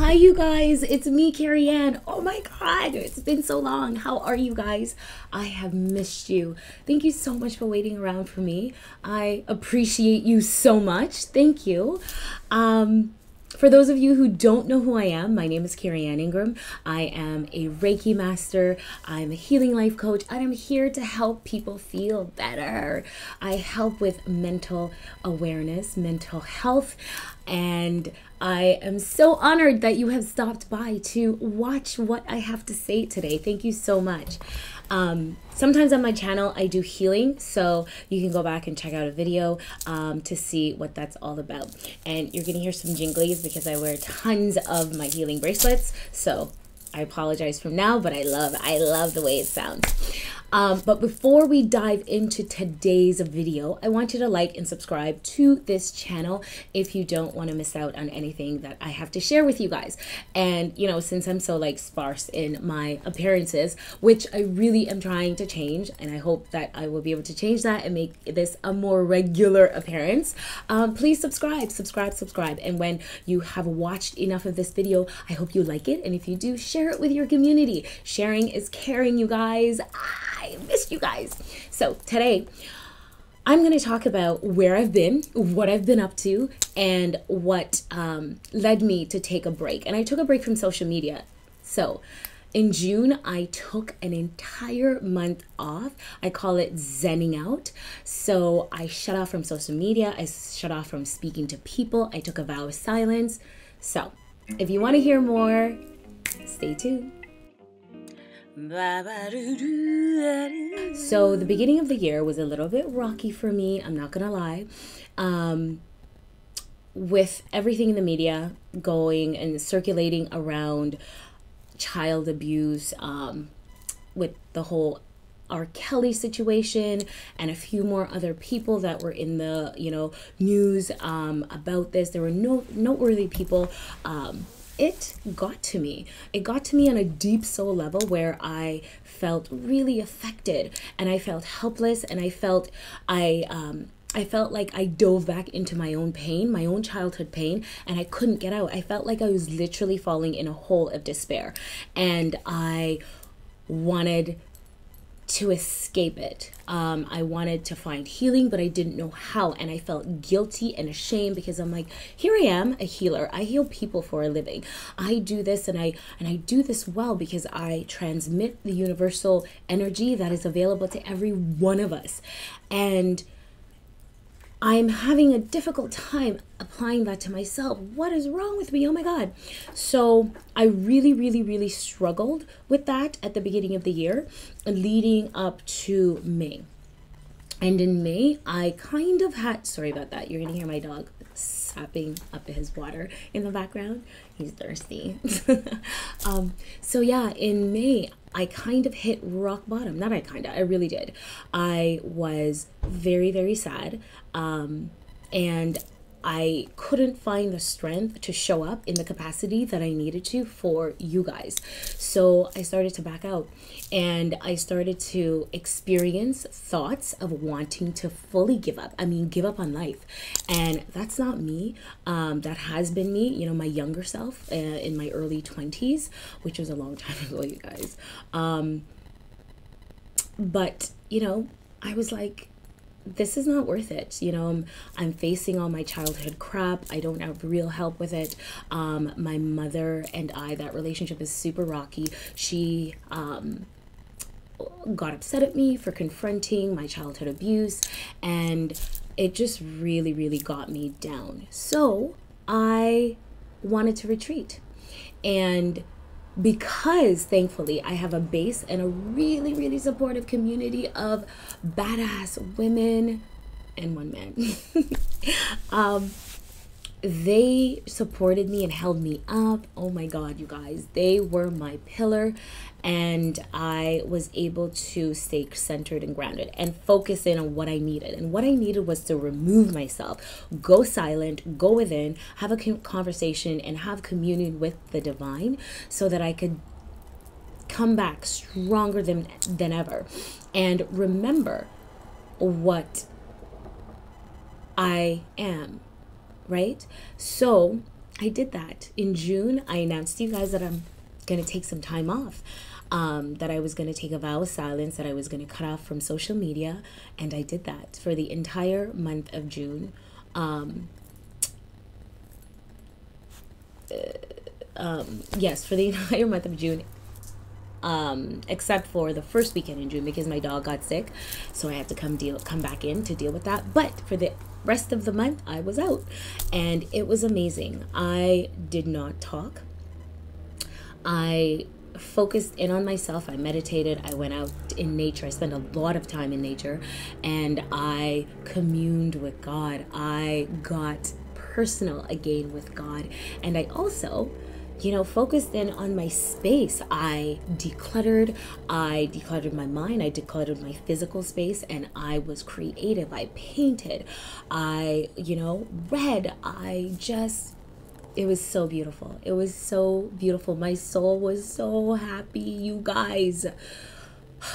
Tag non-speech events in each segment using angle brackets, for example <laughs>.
Hi, you guys. It's me, Kerry-Ann. Oh my God, it's been so long. How are you guys? I have missed you. Thank you so much for waiting around for me. I appreciate you so much. Thank you. Um, for those of you who don't know who I am, my name is Kerry-Ann Ingram. I am a Reiki master. I'm a healing life coach. and I'm here to help people feel better. I help with mental awareness, mental health, and I am so honored that you have stopped by to watch what I have to say today. Thank you so much. Um, sometimes on my channel I do healing, so you can go back and check out a video um, to see what that's all about. And you're gonna hear some jinglies because I wear tons of my healing bracelets. So I apologize from now, but I love I love the way it sounds. Um, but before we dive into today's video, I want you to like and subscribe to this channel if you don't want to miss out on anything that I have to share with you guys. And, you know, since I'm so like sparse in my appearances, which I really am trying to change, and I hope that I will be able to change that and make this a more regular appearance, um, please subscribe, subscribe, subscribe. And when you have watched enough of this video, I hope you like it. And if you do, share it with your community. Sharing is caring, you guys. I missed you guys. So today, I'm going to talk about where I've been, what I've been up to, and what um, led me to take a break. And I took a break from social media. So in June, I took an entire month off. I call it zenning out. So I shut off from social media, I shut off from speaking to people, I took a vow of silence. So if you want to hear more, stay tuned. So the beginning of the year was a little bit rocky for me, I'm not gonna lie. Um, with everything in the media going and circulating around child abuse, um, with the whole R. Kelly situation and a few more other people that were in the you know news um, about this. There were no noteworthy people. Um, it got to me. It got to me on a deep soul level where I felt really affected and I felt helpless and I felt I um I felt like I dove back into my own pain, my own childhood pain, and I couldn't get out. I felt like I was literally falling in a hole of despair. And I wanted to escape it. Um, I wanted to find healing, but I didn't know how. And I felt guilty and ashamed because I'm like, here I am, a healer. I heal people for a living. I do this and I and I do this well because I transmit the universal energy that is available to every one of us. And I'm having a difficult time applying that to myself. What is wrong with me? Oh my God. So I really, really, really struggled with that at the beginning of the year, leading up to May. And in May, I kind of had, sorry about that. You're going to hear my dog sapping up his water in the background. He's thirsty. <laughs> um, so, yeah, in May, I kind of hit rock bottom. Not I kind of, I really did. I was very, very sad. Um, and I couldn't find the strength to show up in the capacity that I needed to for you guys. So I started to back out and I started to experience thoughts of wanting to fully give up. I mean, give up on life. And that's not me. Um, that has been me, you know, my younger self uh, in my early 20s, which was a long time <laughs> ago, you guys. Um, but, you know, I was like, this is not worth it. You know, I'm, I'm facing all my childhood crap. I don't have real help with it. Um, my mother and I, that relationship is super rocky. She um, got upset at me for confronting my childhood abuse, and it just really, really got me down. So I wanted to retreat. And because thankfully I have a base and a really, really supportive community of badass women and one man. <laughs> um, they supported me and held me up. Oh my God, you guys, they were my pillar. And I was able to stay centered and grounded and focus in on what I needed. And what I needed was to remove myself, go silent, go within, have a conversation, and have communion with the divine so that I could come back stronger than, than ever. And remember what I am right? So I did that. In June, I announced to you guys that I'm going to take some time off. Um, that I was going to take a vow of silence, that I was going to cut off from social media, and I did that for the entire month of June. Um, uh, um, yes, for the <laughs> entire month of June, um, except for the first weekend in June because my dog got sick, so I had to come deal come back in to deal with that. But for the rest of the month, I was out, and it was amazing. I did not talk. I focused in on myself. I meditated. I went out in nature. I spent a lot of time in nature, and I communed with God. I got personal again with God, and I also you know, focused in on my space. I decluttered, I decluttered my mind, I decluttered my physical space, and I was creative. I painted, I, you know, read. I just, it was so beautiful. It was so beautiful. My soul was so happy, you guys. <sighs>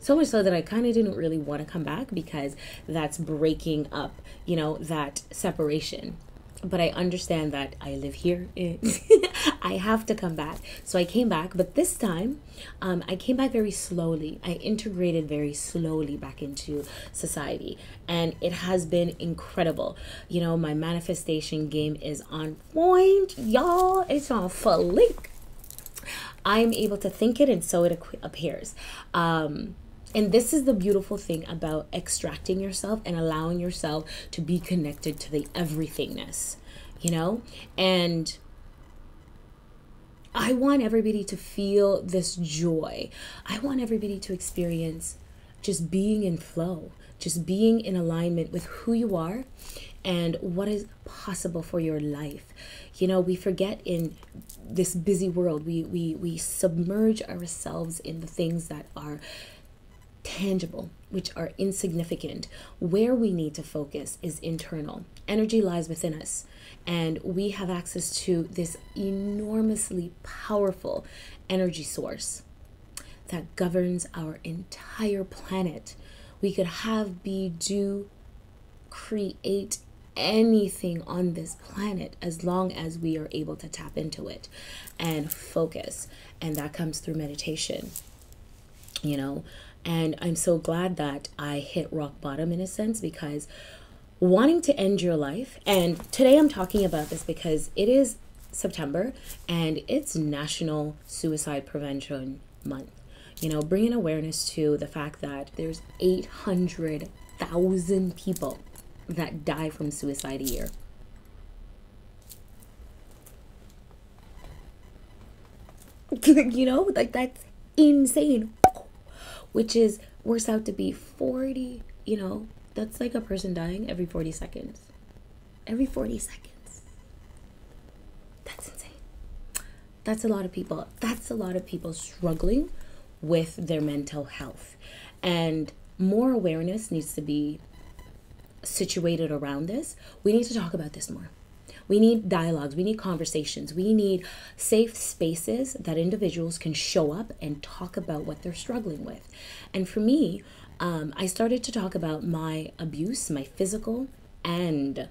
So much so that I kind of didn't really want to come back because that's breaking up, you know, that separation but I understand that I live here. <laughs> I have to come back. So I came back, but this time um, I came back very slowly. I integrated very slowly back into society, and it has been incredible. You know, my manifestation game is on point, y'all. It's on full flick. I'm able to think it, and so it appears. Um, and this is the beautiful thing about extracting yourself and allowing yourself to be connected to the everythingness, you know? And I want everybody to feel this joy. I want everybody to experience just being in flow, just being in alignment with who you are and what is possible for your life. You know, we forget in this busy world, we we we submerge ourselves in the things that are tangible, which are insignificant. Where we need to focus is internal. Energy lies within us, and we have access to this enormously powerful energy source that governs our entire planet. We could have, be, do, create anything on this planet as long as we are able to tap into it and focus. And that comes through meditation. You know, and I'm so glad that I hit rock bottom in a sense because wanting to end your life, and today I'm talking about this because it is September and it's National Suicide Prevention Month. You know, bringing awareness to the fact that there's 800,000 people that die from suicide a year. <laughs> you know, like that's insane which is works out to be 40, you know, that's like a person dying every 40 seconds. Every 40 seconds. That's insane. That's a lot of people. That's a lot of people struggling with their mental health. And more awareness needs to be situated around this. We need to talk about this more. We need dialogues, we need conversations, we need safe spaces that individuals can show up and talk about what they're struggling with. And for me, um, I started to talk about my abuse, my physical and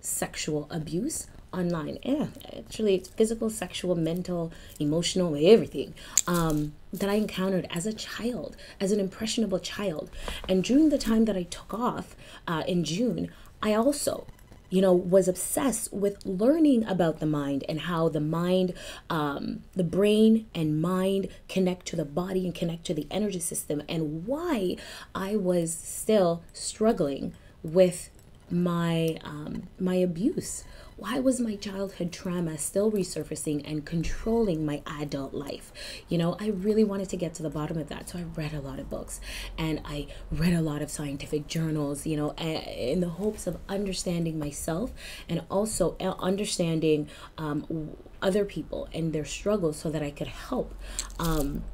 sexual abuse online. Yeah, actually, it's physical, sexual, mental, emotional, everything um, that I encountered as a child, as an impressionable child. And during the time that I took off uh, in June, I also you know, was obsessed with learning about the mind and how the mind, um, the brain and mind connect to the body and connect to the energy system, and why I was still struggling with my um, my abuse why was my childhood trauma still resurfacing and controlling my adult life? You know, I really wanted to get to the bottom of that. So I read a lot of books and I read a lot of scientific journals, you know, in the hopes of understanding myself and also uh, understanding um, other people and their struggles so that I could help. Um,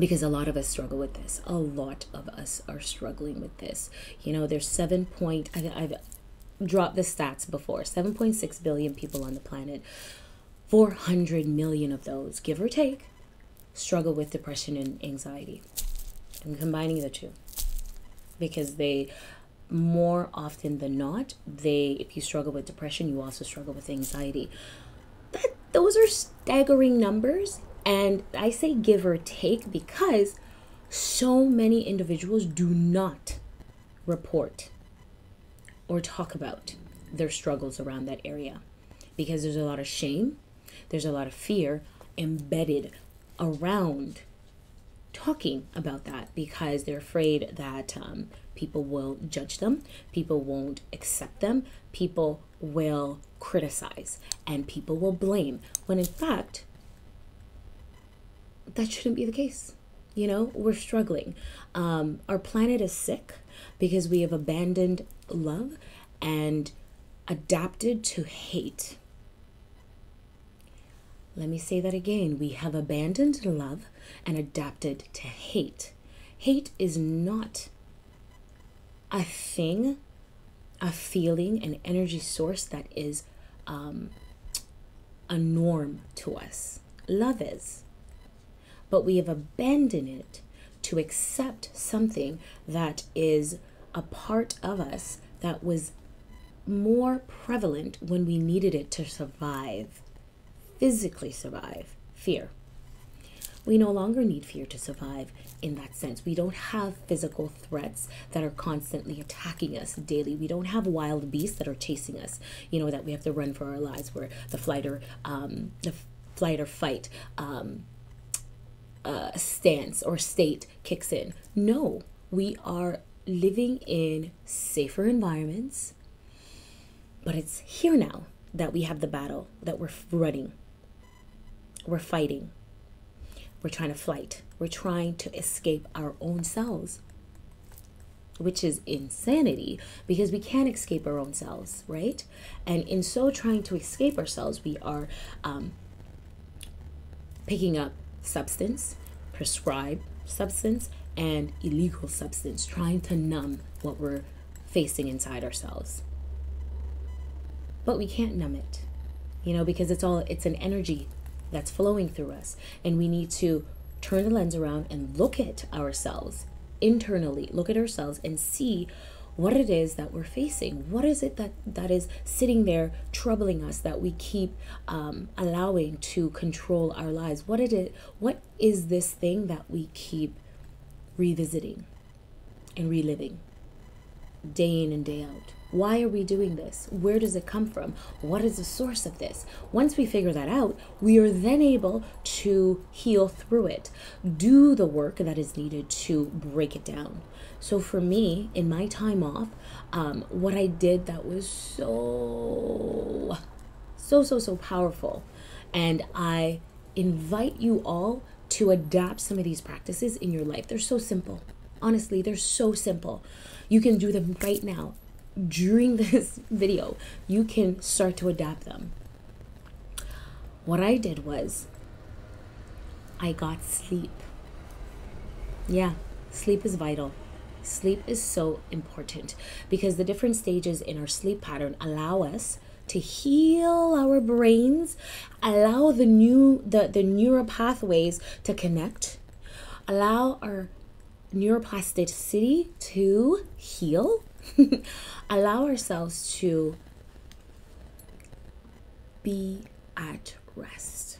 because a lot of us struggle with this. A lot of us are struggling with this. You know, there's seven point. I, I've dropped the stats before. 7.6 billion people on the planet. 400 million of those give or take struggle with depression and anxiety. I'm combining the two. Because they more often than not, they if you struggle with depression, you also struggle with anxiety. That those are staggering numbers, and I say give or take because so many individuals do not report or talk about their struggles around that area because there's a lot of shame, there's a lot of fear embedded around talking about that because they're afraid that um, people will judge them, people won't accept them, people will criticize, and people will blame. When in fact, that shouldn't be the case. You know, we're struggling. Um, our planet is sick because we have abandoned love and adapted to hate. Let me say that again. We have abandoned love and adapted to hate. Hate is not a thing, a feeling, an energy source that is um, a norm to us. Love is. But we have abandoned it to accept something that is a part of us that was more prevalent when we needed it to survive, physically survive fear. We no longer need fear to survive in that sense. We don't have physical threats that are constantly attacking us daily. We don't have wild beasts that are chasing us, you know, that we have to run for our lives where the flight or, um, the flight or fight um, uh, stance or state kicks in. No, we are living in safer environments, but it's here now that we have the battle that we're running, we're fighting, we're trying to flight, we're trying to escape our own selves, which is insanity because we can't escape our own selves, right? And in so trying to escape ourselves, we are um, picking up substance, prescribed substance, and illegal substance, trying to numb what we're facing inside ourselves. But we can't numb it, you know, because it's all, it's an energy that's flowing through us. And we need to turn the lens around and look at ourselves internally, look at ourselves and see what it is that we're facing. What is it that that is sitting there troubling us that we keep um, allowing to control our lives? What it what is this thing that we keep revisiting and reliving day in and day out? Why are we doing this? Where does it come from? What is the source of this? Once we figure that out, we are then able to heal through it, do the work that is needed to break it down. So for me, in my time off, um, what I did that was so, so, so, so powerful. And I invite you all to adapt some of these practices in your life. They're so simple. Honestly, they're so simple. You can do them right now during <laughs> this video, you can start to adapt them. What I did was I got sleep. Yeah, sleep is vital. Sleep is so important because the different stages in our sleep pattern allow us to heal our brains, allow the new the, the neural pathways to connect, allow our neuroplasticity to heal, <laughs> allow ourselves to be at rest.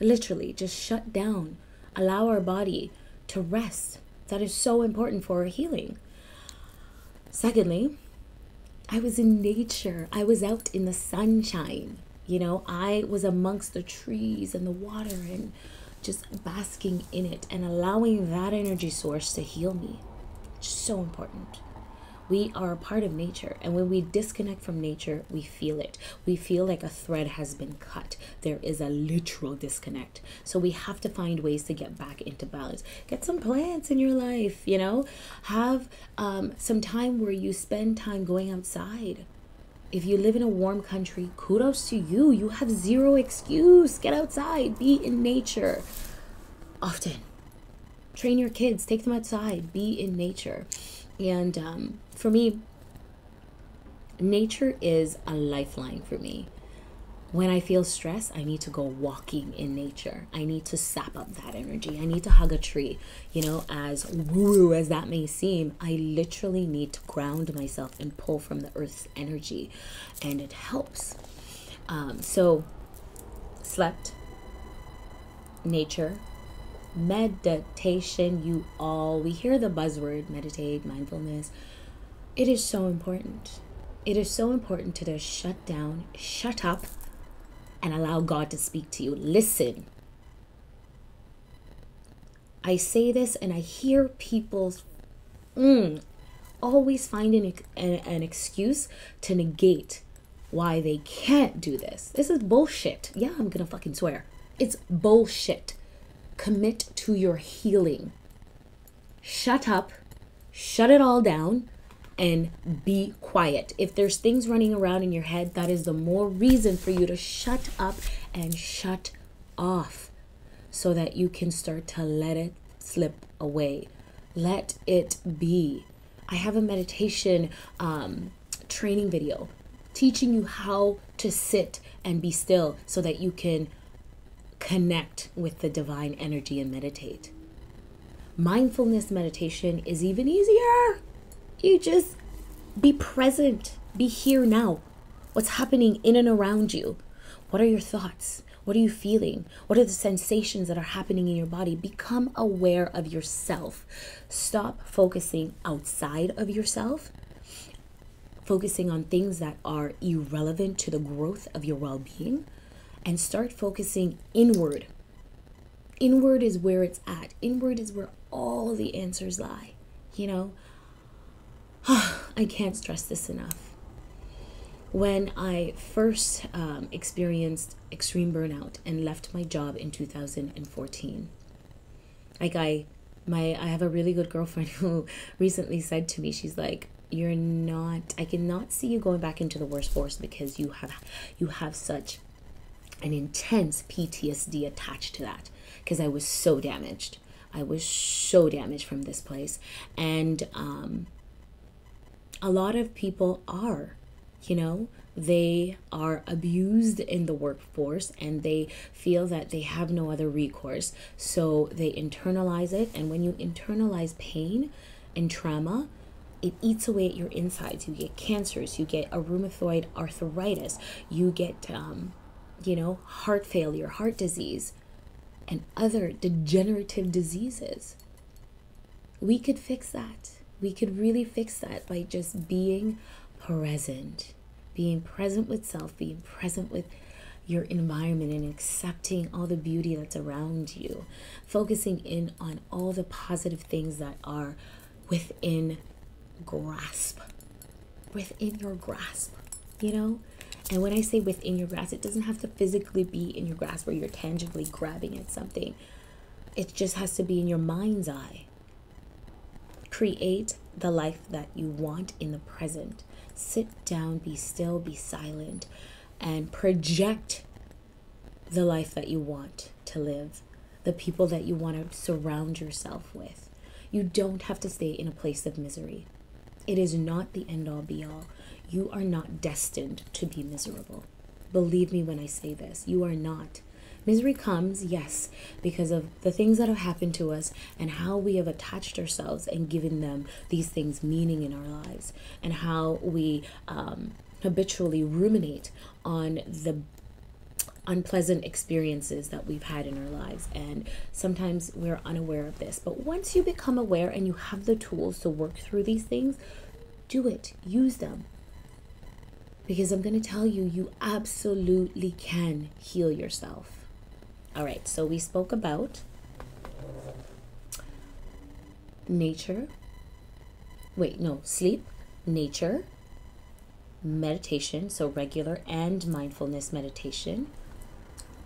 Literally, just shut down. Allow our body to rest. That is so important for healing. Secondly, I was in nature. I was out in the sunshine. You know, I was amongst the trees and the water and just basking in it and allowing that energy source to heal me. It's so important. We are a part of nature, and when we disconnect from nature, we feel it. We feel like a thread has been cut. There is a literal disconnect. So we have to find ways to get back into balance. Get some plants in your life, you know, have um, some time where you spend time going outside. If you live in a warm country, kudos to you. You have zero excuse. Get outside, be in nature often. Train your kids, take them outside, be in nature. And um, for me, nature is a lifeline for me. When I feel stress, I need to go walking in nature. I need to sap up that energy. I need to hug a tree. You know, as woo as that may seem, I literally need to ground myself and pull from the earth's energy. And it helps. Um, so, slept, nature, meditation. You all, we hear the buzzword meditate, mindfulness. It is so important. It is so important to just shut down, shut up, and allow God to speak to you. Listen. I say this and I hear people mm, always find an, an, an excuse to negate why they can't do this. This is bullshit. Yeah, I'm gonna fucking swear. It's bullshit. Commit to your healing. Shut up, shut it all down, and be quiet. If there's things running around in your head, that is the more reason for you to shut up and shut off so that you can start to let it slip away. Let it be. I have a meditation um, training video teaching you how to sit and be still so that you can connect with the divine energy and meditate. Mindfulness meditation is even easier. You just be present, be here now. What's happening in and around you? What are your thoughts? What are you feeling? What are the sensations that are happening in your body? Become aware of yourself. Stop focusing outside of yourself, focusing on things that are irrelevant to the growth of your well being, and start focusing inward. Inward is where it's at, inward is where all the answers lie. You know, <sighs> I can't stress this enough. When I first um, experienced extreme burnout and left my job in 2014, like I, my I have a really good girlfriend <laughs> who recently said to me, she's like, "You're not. I cannot see you going back into the workforce because you have, you have such an intense PTSD attached to that because I was so damaged. I was so damaged from this place, and um, a lot of people are, you know, they are abused in the workforce and they feel that they have no other recourse. So they internalize it. And when you internalize pain and trauma, it eats away at your insides. You get cancers, you get rheumatoid arthritis, you get, um, you know, heart failure, heart disease, and other degenerative diseases. We could fix that we could really fix that by just being present, being present with self, being present with your environment and accepting all the beauty that's around you, focusing in on all the positive things that are within grasp, within your grasp, you know? And when I say within your grasp, it doesn't have to physically be in your grasp where you're tangibly grabbing at something. It just has to be in your mind's eye Create the life that you want in the present. Sit down, be still, be silent, and project the life that you want to live, the people that you want to surround yourself with. You don't have to stay in a place of misery. It is not the end all be all. You are not destined to be miserable. Believe me when I say this, you are not. Misery comes, yes, because of the things that have happened to us and how we have attached ourselves and given them these things meaning in our lives, and how we um, habitually ruminate on the unpleasant experiences that we've had in our lives. And sometimes we're unaware of this. But once you become aware and you have the tools to work through these things, do it, use them. Because I'm going to tell you, you absolutely can heal yourself. All right, so we spoke about nature. Wait, no, sleep, nature, meditation, so regular and mindfulness meditation,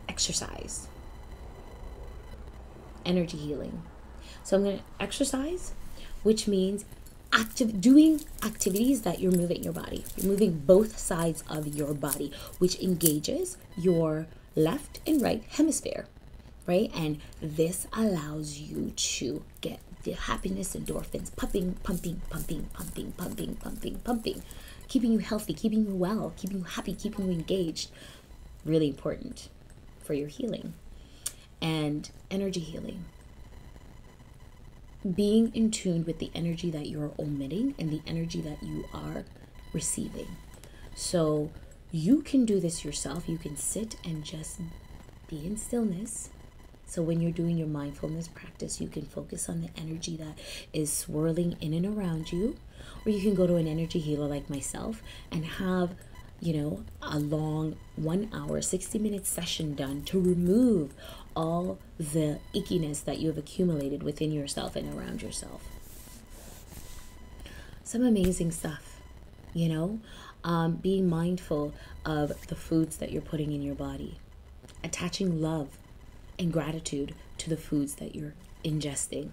exercise, energy healing. So I'm going to exercise, which means active doing activities that you're moving your body. You're moving both sides of your body, which engages your left and right hemisphere, right? And this allows you to get the happiness endorphins pumping, pumping, pumping, pumping, pumping, pumping, pumping, keeping you healthy, keeping you well, keeping you happy, keeping you engaged. really important for your healing and energy healing. Being in tune with the energy that you're omitting and the energy that you are receiving. So you can do this yourself. You can sit and just be in stillness. So when you're doing your mindfulness practice, you can focus on the energy that is swirling in and around you. Or you can go to an energy healer like myself and have you know, a long one hour, 60 minute session done to remove all the ickiness that you have accumulated within yourself and around yourself. Some amazing stuff, you know, um, being mindful of the foods that you're putting in your body, attaching love and gratitude to the foods that you're ingesting.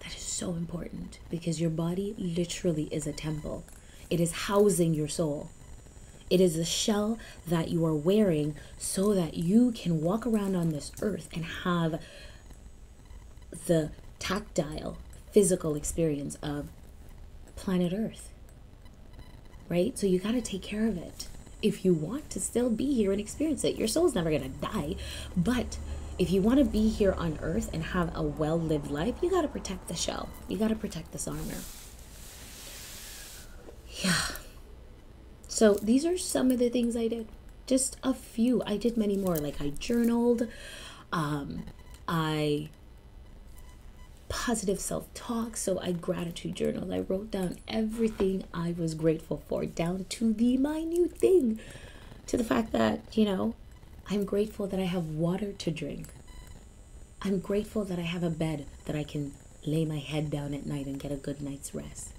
That is so important because your body literally is a temple. It is housing your soul. It is a shell that you are wearing so that you can walk around on this earth and have the tactile, physical experience of planet Earth. Right? So you got to take care of it if you want to still be here and experience it. Your soul's never going to die, but if you want to be here on earth and have a well lived life, you got to protect the shell. You got to protect this armor. Yeah. So these are some of the things I did. Just a few. I did many more. Like I journaled. Um, I positive self talk. So I gratitude journal. I wrote down everything I was grateful for, down to the minute thing, to the fact that, you know, I'm grateful that I have water to drink. I'm grateful that I have a bed that I can lay my head down at night and get a good night's rest.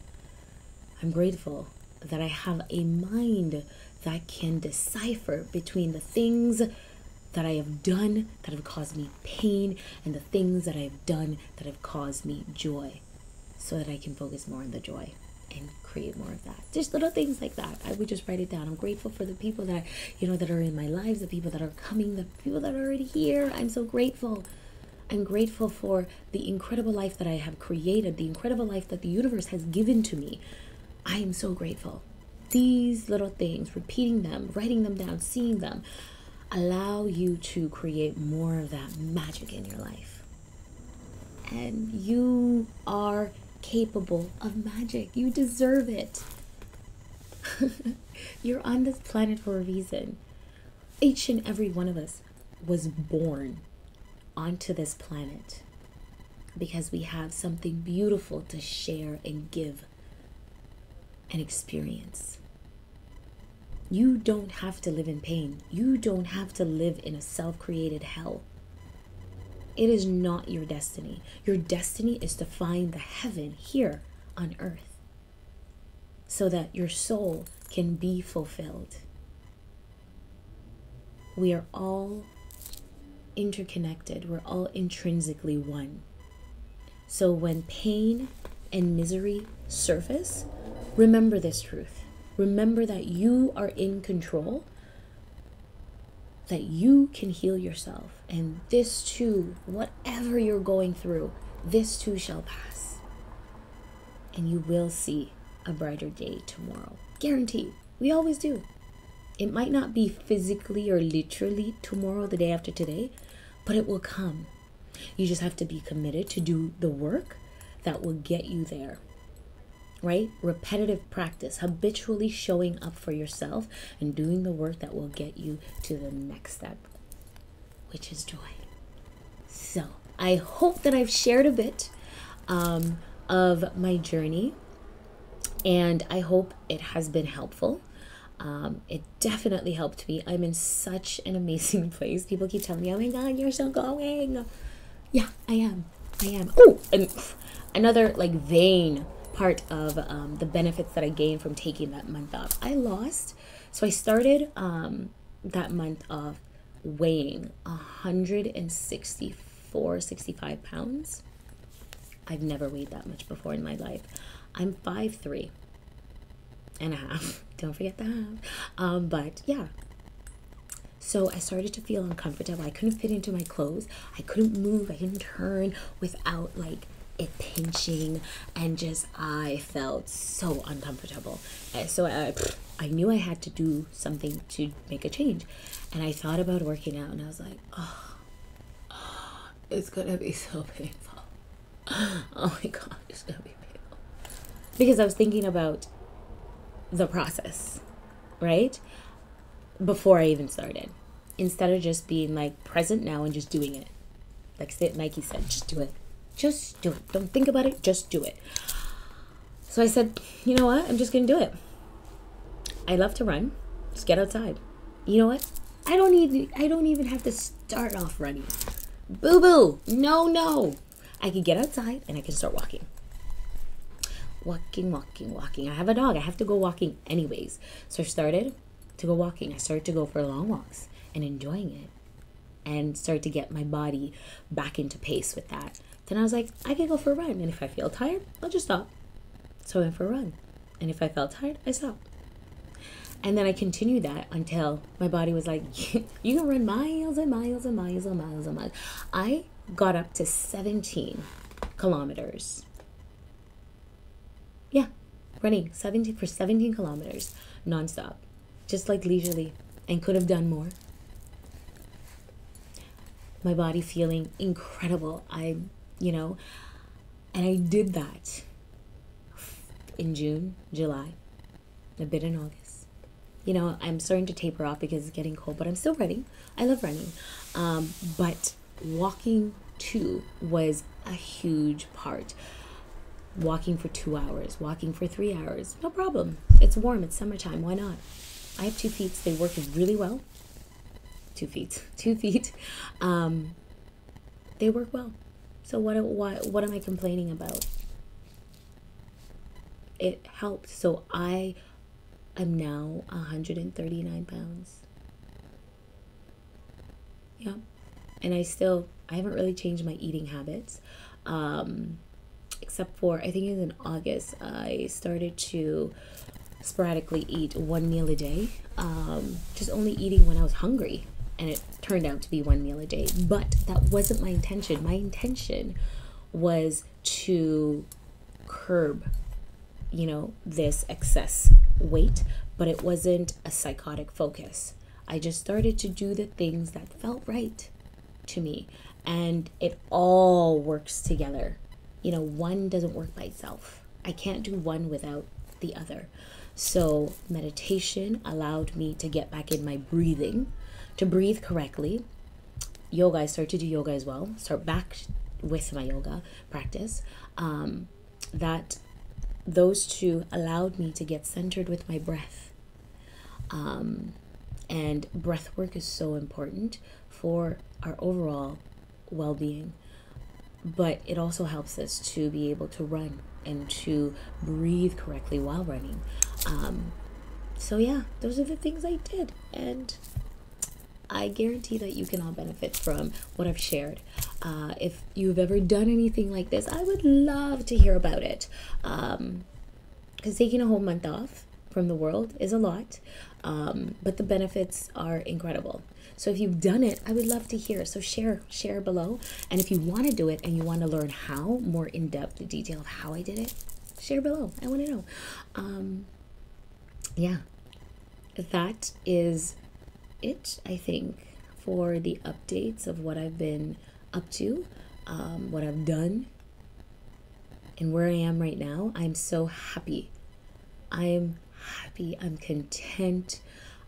I'm grateful that I have a mind that can decipher between the things that I have done that have caused me pain and the things that I have done that have caused me joy so that I can focus more on the joy and create more of that. Just little things like that. I would just write it down. I'm grateful for the people that you know that are in my lives, the people that are coming, the people that are already here. I'm so grateful. I'm grateful for the incredible life that I have created, the incredible life that the universe has given to me. I am so grateful. These little things, repeating them, writing them down, seeing them, allow you to create more of that magic in your life. And you are capable of magic. You deserve it. <laughs> You're on this planet for a reason. Each and every one of us was born onto this planet because we have something beautiful to share and give and experience. You don't have to live in pain. You don't have to live in a self created hell. It is not your destiny. Your destiny is to find the heaven here on earth so that your soul can be fulfilled. We are all interconnected, we're all intrinsically one. So when pain and misery surface, remember this truth. Remember that you are in control, that you can heal yourself. And this too, whatever you're going through, this too shall pass. And you will see a brighter day tomorrow. Guaranteed. We always do. It might not be physically or literally tomorrow, the day after today, but it will come. You just have to be committed to do the work that will get you there right? Repetitive practice, habitually showing up for yourself and doing the work that will get you to the next step, which is joy. So, I hope that I've shared a bit um, of my journey and I hope it has been helpful. Um, it definitely helped me. I'm in such an amazing <laughs> place. People keep telling me, oh my God, you're still going. Yeah, I am. I am. Oh, and another like vein part of um, the benefits that I gained from taking that month off. I lost, so I started um, that month off weighing 164, 65 pounds. I've never weighed that much before in my life. I'm 5'3 and a half. <laughs> Don't forget the half. Um, but yeah. So I started to feel uncomfortable. I couldn't fit into my clothes. I couldn't move. I couldn't turn without like it pinching and just I felt so uncomfortable. And so I I knew I had to do something to make a change. And I thought about working out and I was like, oh, oh it's gonna be so <laughs> painful. Oh my god, it's gonna be painful. Because I was thinking about the process, right? Before I even started. Instead of just being like present now and just doing it. Like Nike said, just do it. Just do it. Don't think about it, just do it. So I said, you know what? I'm just gonna do it. I love to run. Just get outside. You know what? I don't need I don't even have to start off running. Boo boo. No, no. I can get outside and I can start walking. Walking, walking, walking. I have a dog. I have to go walking anyways. So I started to go walking. I started to go for long walks and enjoying it and started to get my body back into pace with that. Then I was like, I can go for a run. And if I feel tired, I'll just stop. So I went for a run. And if I felt tired, I stopped. And then I continued that until my body was like, <laughs> you can run miles and miles and miles and miles and miles. I got up to 17 kilometers. Yeah, running 17 for 17 kilometers nonstop, just like leisurely, and could have done more. My body feeling incredible. I, you know, and I did that in June, July, a bit in August you know, I'm starting to taper off because it's getting cold, but I'm still running. I love running. Um, but walking too was a huge part. Walking for two hours, walking for three hours, no problem. It's warm, it's summertime, why not? I have two feet, they work really well. Two feet, <laughs> two feet. Um, they work well. So what, what, what am I complaining about? It helped. So I I'm now 139 pounds. Yeah. And I still, I haven't really changed my eating habits. Um, except for, I think it was in August, I started to sporadically eat one meal a day. Um, just only eating when I was hungry. And it turned out to be one meal a day. But that wasn't my intention. My intention was to curb, you know, this excess weight, but it wasn't a psychotic focus. I just started to do the things that felt right to me, and it all works together. You know, one doesn't work by itself. I can't do one without the other. So, meditation allowed me to get back in my breathing, to breathe correctly. Yoga, I started to do yoga as well, start back with my yoga practice. Um, that those two allowed me to get centered with my breath. Um, and breath work is so important for our overall well being. But it also helps us to be able to run and to breathe correctly while running. Um, so, yeah, those are the things I did. And I guarantee that you can all benefit from what I've shared. Uh, if you've ever done anything like this, I would love to hear about it. Because um, taking a whole month off from the world is a lot, um, but the benefits are incredible. So if you've done it, I would love to hear. So share, share below. And if you want to do it and you want to learn how, more in depth the detail of how I did it, share below. I want to know. Um, yeah, that is it, I think, for the updates of what I've been up to, um, what I've done, and where I am right now. I'm so happy. I'm happy. I'm content.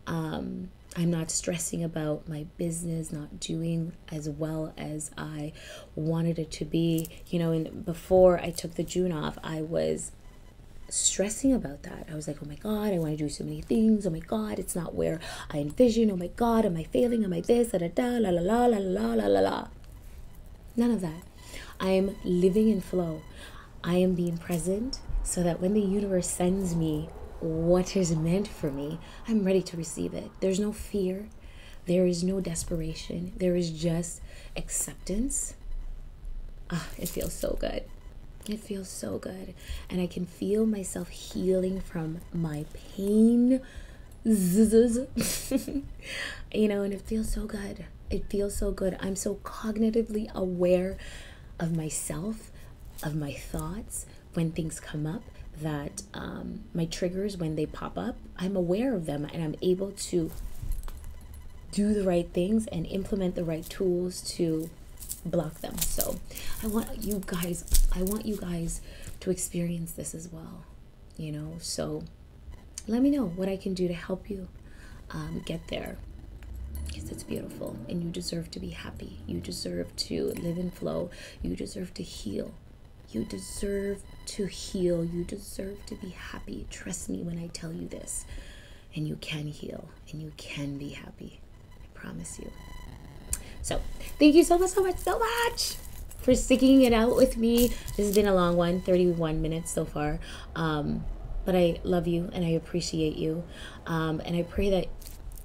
Um, I'm not stressing about my business not doing as well as I wanted it to be. You know, and before I took the June off, I was stressing about that. I was like, oh my God, I want to do so many things. Oh my God, it's not where I envision. Oh my God, am I failing? Am I this? Da da da, la la la, la la la la la. None of that. I am living in flow. I am being present so that when the universe sends me what is meant for me, I'm ready to receive it. There's no fear. There is no desperation. There is just acceptance. Ah, it feels so good. It feels so good. And I can feel myself healing from my pain. <laughs> you know, and it feels so good. It feels so good. I'm so cognitively aware of myself, of my thoughts when things come up that um, my triggers, when they pop up, I'm aware of them and I'm able to do the right things and implement the right tools to block them. So I want you guys, I want you guys to experience this as well, you know. So let me know what I can do to help you um, get there because it's beautiful and you deserve to be happy. You deserve to live in flow. You deserve to heal. You deserve to heal. You deserve to be happy. Trust me when I tell you this. And you can heal and you can be happy. I promise you. So, thank you so much, so much, so much for sticking it out with me. This has been a long one, 31 minutes so far. Um, but I love you and I appreciate you. Um, and I pray that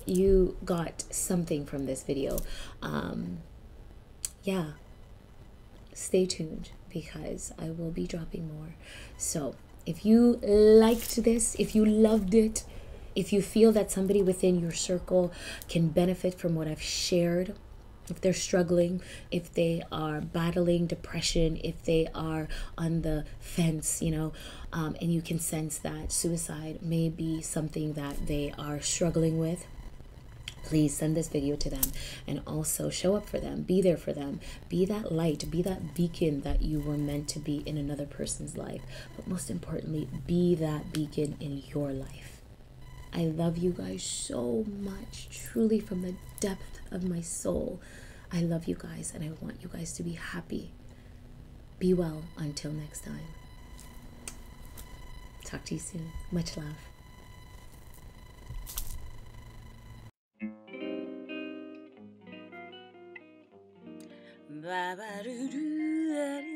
you got something from this video. Um, yeah, stay tuned because I will be dropping more. So if you liked this, if you loved it, if you feel that somebody within your circle can benefit from what I've shared, if they're struggling, if they are battling depression, if they are on the fence, you know, um, and you can sense that suicide may be something that they are struggling with, please send this video to them and also show up for them. Be there for them. Be that light. Be that beacon that you were meant to be in another person's life. But most importantly be that beacon in your life i love you guys so much truly from the depth of my soul. I love you guys and i want you guys to be happy. Be well until next time. Talk to you soon. Much love. Ba ba doo doo